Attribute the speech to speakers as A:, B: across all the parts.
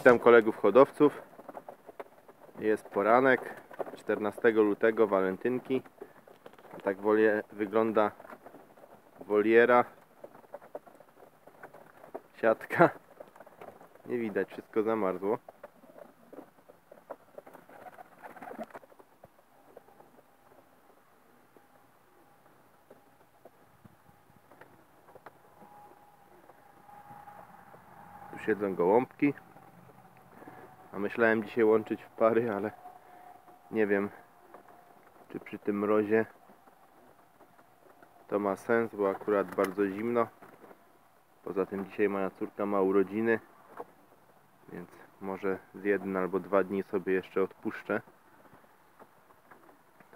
A: Witam kolegów hodowców. Jest poranek 14 lutego, walentynki. Tak wolie, wygląda woliera. Siatka. Nie widać, wszystko zamarzło. Tu siedzą gołąbki. A myślałem dzisiaj łączyć w pary, ale nie wiem, czy przy tym mrozie to ma sens, bo akurat bardzo zimno. Poza tym dzisiaj moja córka ma urodziny, więc może z jeden albo dwa dni sobie jeszcze odpuszczę.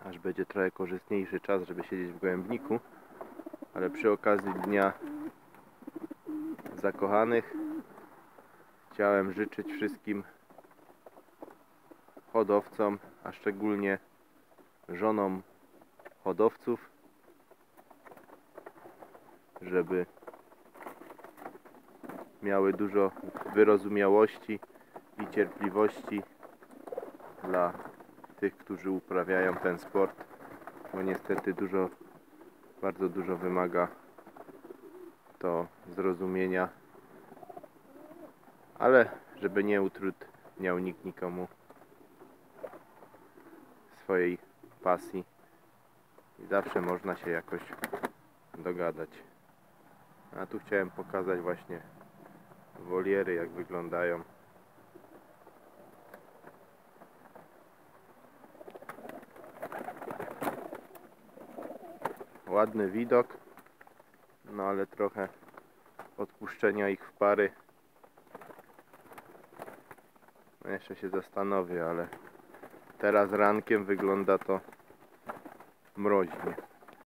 A: Aż będzie trochę korzystniejszy czas, żeby siedzieć w gołębniku. Ale przy okazji dnia zakochanych chciałem życzyć wszystkim hodowcom, a szczególnie żonom hodowców, żeby miały dużo wyrozumiałości i cierpliwości dla tych, którzy uprawiają ten sport, bo niestety dużo, bardzo dużo wymaga to zrozumienia, ale żeby nie utrudniał nikt nikomu swojej pasji i zawsze można się jakoś dogadać. A tu chciałem pokazać właśnie woliery jak wyglądają. Ładny widok, no ale trochę odpuszczenia ich w pary. No jeszcze się zastanowię, ale teraz rankiem wygląda to mroźnie.